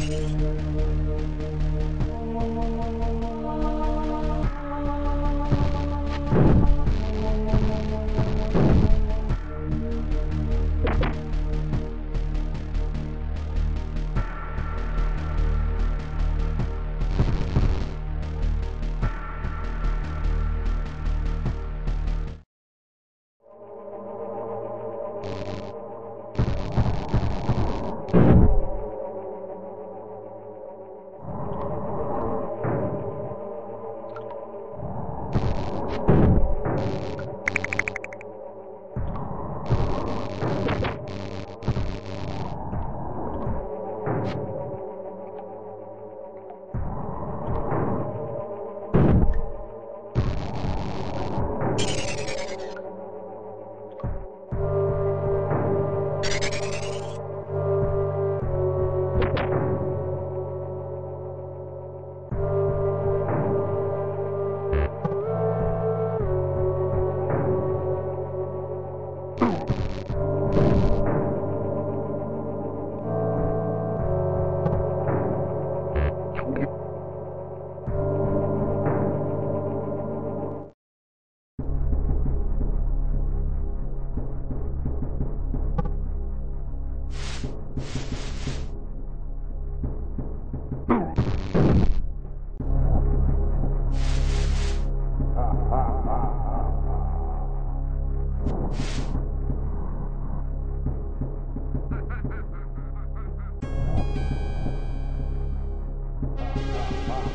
you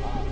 Wow.